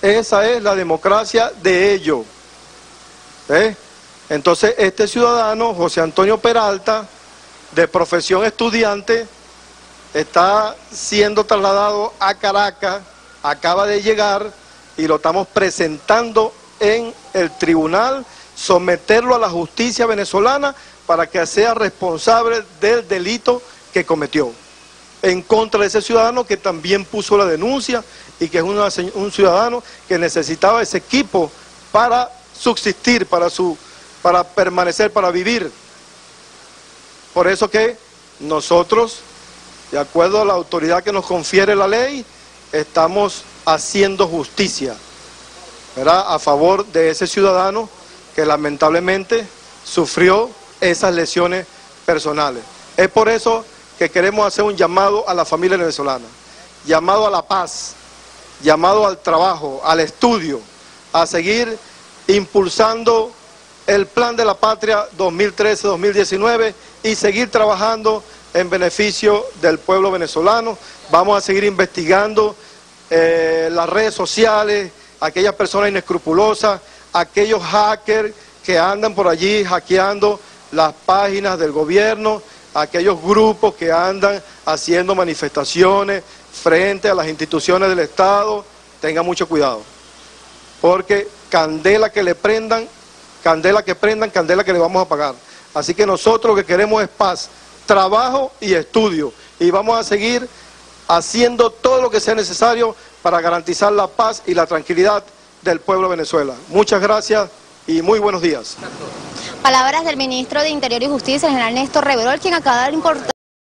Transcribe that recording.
Esa es la democracia de ellos. ¿Eh? Entonces, este ciudadano, José Antonio Peralta, de profesión estudiante, está siendo trasladado a Caracas, acaba de llegar y lo estamos presentando en el tribunal, someterlo a la justicia venezolana para que sea responsable del delito que cometió en contra de ese ciudadano que también puso la denuncia y que es un ciudadano que necesitaba ese equipo para subsistir, para, su, para permanecer, para vivir. Por eso que nosotros, de acuerdo a la autoridad que nos confiere la ley, estamos haciendo justicia a favor de ese ciudadano que lamentablemente sufrió esas lesiones personales. Es por eso que queremos hacer un llamado a la familia venezolana, llamado a la paz, llamado al trabajo, al estudio, a seguir impulsando el plan de la patria 2013-2019 y seguir trabajando en beneficio del pueblo venezolano. Vamos a seguir investigando eh, las redes sociales, aquellas personas inescrupulosas, aquellos hackers que andan por allí hackeando las páginas del gobierno, aquellos grupos que andan haciendo manifestaciones frente a las instituciones del Estado, tengan mucho cuidado. Porque candela que le prendan, candela que prendan, candela que le vamos a pagar. Así que nosotros lo que queremos es paz, trabajo y estudio. Y vamos a seguir haciendo todo lo que sea necesario para garantizar la paz y la tranquilidad del pueblo de Venezuela. Muchas gracias y muy buenos días. Palabras del ministro de Interior y Justicia, el general Néstor Reverol, quien acaba de.